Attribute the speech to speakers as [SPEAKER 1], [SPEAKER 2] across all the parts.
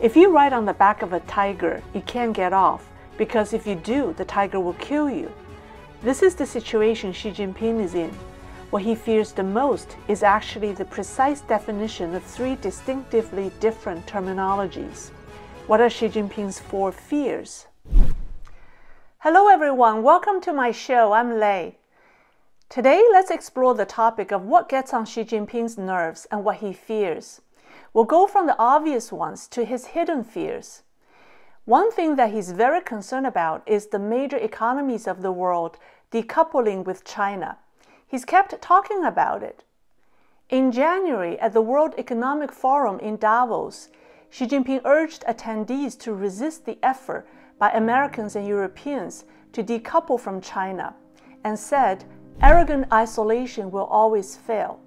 [SPEAKER 1] If you ride on the back of a tiger, you can't get off because if you do, the tiger will kill you. This is the situation Xi Jinping is in. What he fears the most is actually the precise definition of three distinctively different terminologies. What are Xi Jinping's four fears? Hello, everyone. Welcome to my show. I'm Lei. Today, let's explore the topic of what gets on Xi Jinping's nerves and what he fears. We'll go from the obvious ones to his hidden fears. One thing that he's very concerned about is the major economies of the world decoupling with China. He's kept talking about it. In January, at the World Economic Forum in Davos, Xi Jinping urged attendees to resist the effort by Americans and Europeans to decouple from China and said arrogant isolation will always fail.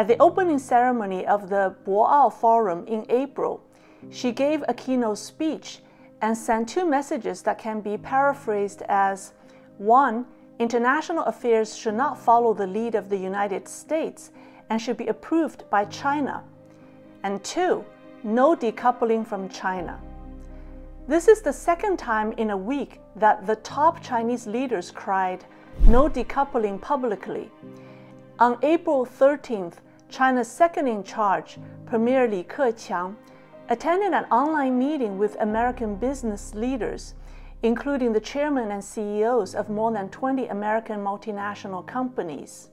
[SPEAKER 1] At the opening ceremony of the Boao Forum in April, Xi gave a keynote speech and sent two messages that can be paraphrased as 1. International affairs should not follow the lead of the United States and should be approved by China. And 2. No decoupling from China. This is the second time in a week that the top Chinese leaders cried, no decoupling publicly. On April 13th, China's second in charge, Premier Li Keqiang, attended an online meeting with American business leaders, including the chairman and CEOs of more than 20 American multinational companies.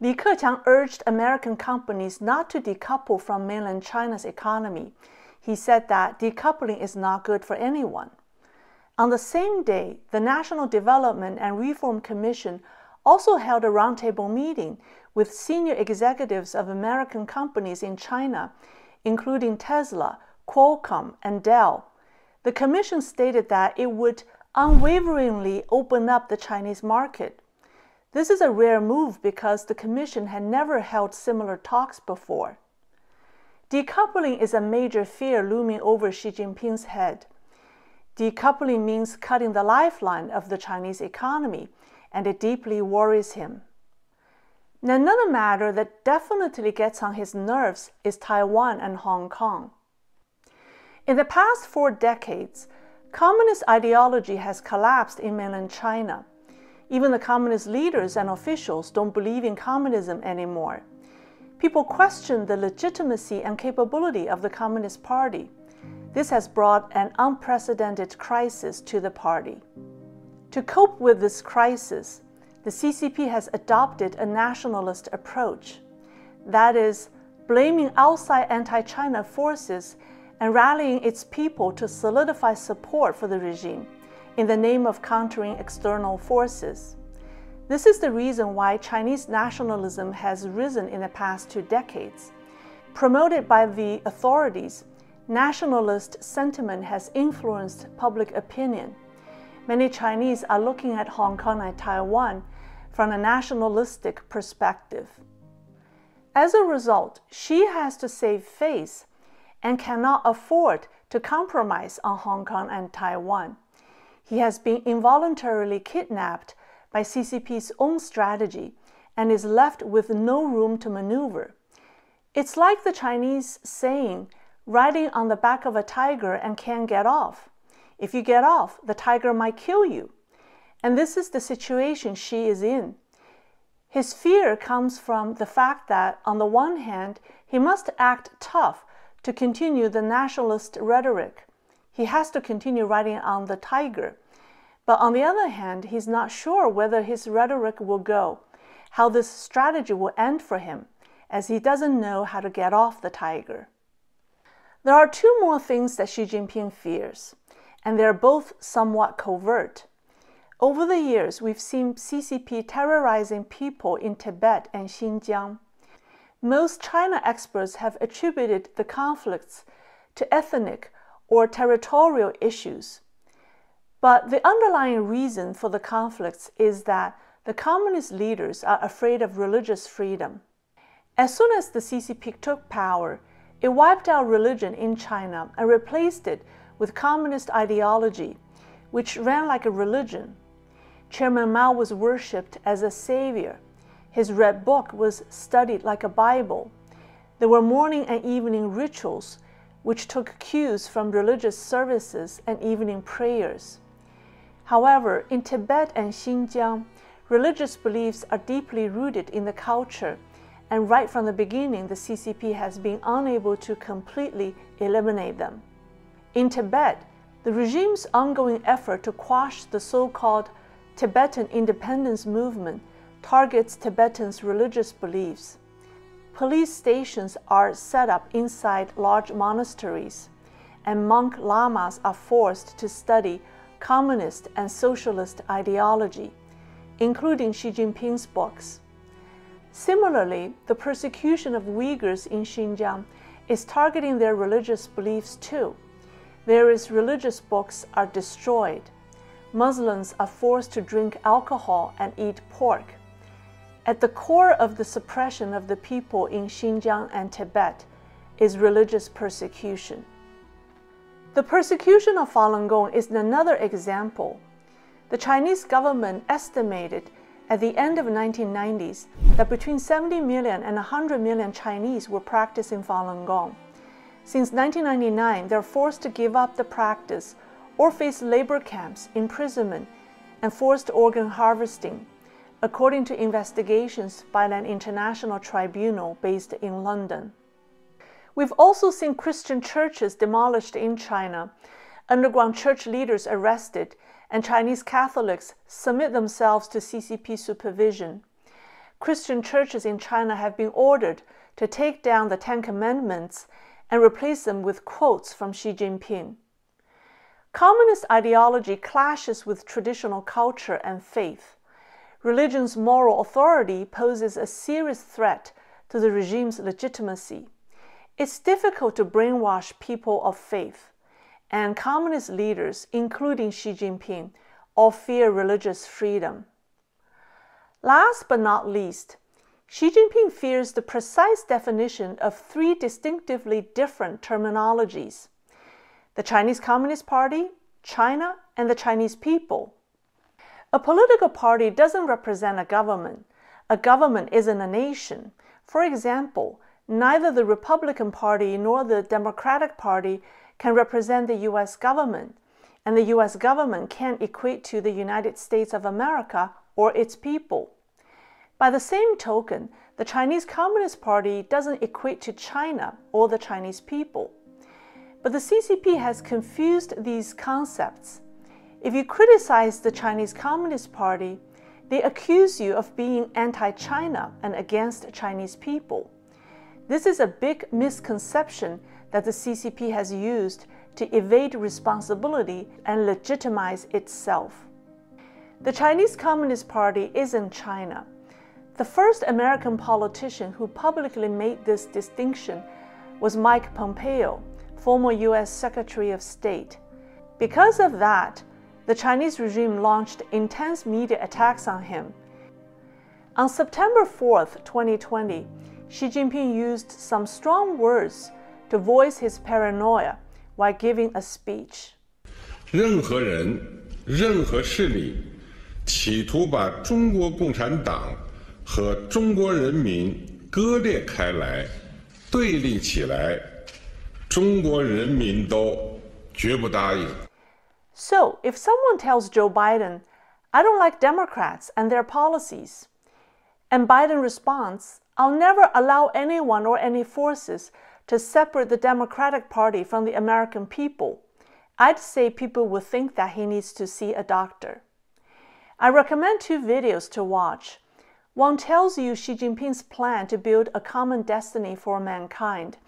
[SPEAKER 1] Li Keqiang urged American companies not to decouple from mainland China's economy. He said that decoupling is not good for anyone. On the same day, the National Development and Reform Commission also held a roundtable meeting with senior executives of American companies in China, including Tesla, Qualcomm, and Dell. The commission stated that it would unwaveringly open up the Chinese market. This is a rare move because the commission had never held similar talks before. Decoupling is a major fear looming over Xi Jinping's head. Decoupling means cutting the lifeline of the Chinese economy, and it deeply worries him. Another matter that definitely gets on his nerves is Taiwan and Hong Kong. In the past four decades, communist ideology has collapsed in mainland China. Even the communist leaders and officials don't believe in communism anymore. People question the legitimacy and capability of the Communist Party. This has brought an unprecedented crisis to the party. To cope with this crisis, the CCP has adopted a nationalist approach. That is, blaming outside anti China forces and rallying its people to solidify support for the regime in the name of countering external forces. This is the reason why Chinese nationalism has risen in the past two decades. Promoted by the authorities, nationalist sentiment has influenced public opinion. Many Chinese are looking at Hong Kong and Taiwan from a nationalistic perspective. As a result, Xi has to save face and cannot afford to compromise on Hong Kong and Taiwan. He has been involuntarily kidnapped by CCP's own strategy and is left with no room to maneuver. It's like the Chinese saying, riding on the back of a tiger and can't get off. If you get off, the tiger might kill you. And this is the situation Xi is in. His fear comes from the fact that, on the one hand, he must act tough to continue the nationalist rhetoric. He has to continue riding on the tiger. But on the other hand, he's not sure whether his rhetoric will go, how this strategy will end for him, as he doesn't know how to get off the tiger. There are two more things that Xi Jinping fears and they're both somewhat covert. Over the years, we've seen CCP terrorizing people in Tibet and Xinjiang. Most China experts have attributed the conflicts to ethnic or territorial issues. But the underlying reason for the conflicts is that the communist leaders are afraid of religious freedom. As soon as the CCP took power, it wiped out religion in China and replaced it with communist ideology, which ran like a religion. Chairman Mao was worshipped as a savior. His red book was studied like a Bible. There were morning and evening rituals which took cues from religious services and evening prayers. However, in Tibet and Xinjiang, religious beliefs are deeply rooted in the culture, and right from the beginning, the CCP has been unable to completely eliminate them. In Tibet, the regime's ongoing effort to quash the so called Tibetan independence movement targets Tibetans' religious beliefs. Police stations are set up inside large monasteries, and monk lamas are forced to study communist and socialist ideology, including Xi Jinping's books. Similarly, the persecution of Uyghurs in Xinjiang is targeting their religious beliefs too. Various religious books are destroyed. Muslims are forced to drink alcohol and eat pork. At the core of the suppression of the people in Xinjiang and Tibet is religious persecution. The persecution of Falun Gong is another example. The Chinese government estimated at the end of the 1990s that between 70 million and 100 million Chinese were practicing Falun Gong. Since 1999, they're forced to give up the practice or face labor camps, imprisonment, and forced organ harvesting, according to investigations by an international tribunal based in London. We've also seen Christian churches demolished in China, underground church leaders arrested, and Chinese Catholics submit themselves to CCP supervision. Christian churches in China have been ordered to take down the Ten Commandments and replace them with quotes from Xi Jinping. Communist ideology clashes with traditional culture and faith. Religion's moral authority poses a serious threat to the regime's legitimacy. It's difficult to brainwash people of faith, and communist leaders, including Xi Jinping, all fear religious freedom. Last but not least, Xi Jinping fears the precise definition of three distinctively different terminologies the Chinese Communist Party, China, and the Chinese people. A political party doesn't represent a government. A government isn't a nation. For example, neither the Republican Party nor the Democratic Party can represent the US government, and the US government can't equate to the United States of America or its people. By the same token, the Chinese Communist Party doesn't equate to China or the Chinese people. But the CCP has confused these concepts. If you criticize the Chinese Communist Party, they accuse you of being anti China and against Chinese people. This is a big misconception that the CCP has used to evade responsibility and legitimize itself. The Chinese Communist Party isn't China. The first American politician who publicly made this distinction was Mike Pompeo, former US Secretary of State. Because of that, the Chinese regime launched intense media attacks on him. On September 4, 2020, Xi Jinping used some strong words to voice his paranoia while giving a speech.
[SPEAKER 2] 任何人、任何势力企图把中国共产党和中国人民割裂开来、对立起来，中国人民都绝不答应。
[SPEAKER 1] So, if someone tells Joe Biden, I don't like Democrats and their policies, and Biden responds, I'll never allow anyone or any forces to separate the Democratic Party from the American people, I'd say people would think that he needs to see a doctor. I recommend two videos to watch. One tells you Xi Jinping's plan to build a common destiny for mankind.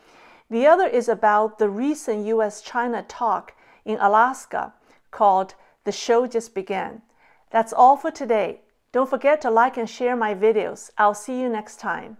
[SPEAKER 1] The other is about the recent US China talk in Alaska called The Show Just Began. That's all for today. Don't forget to like and share my videos. I'll see you next time.